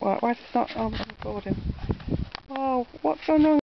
Why, why is it not? Oh, I'm recording. Oh, what's going wrong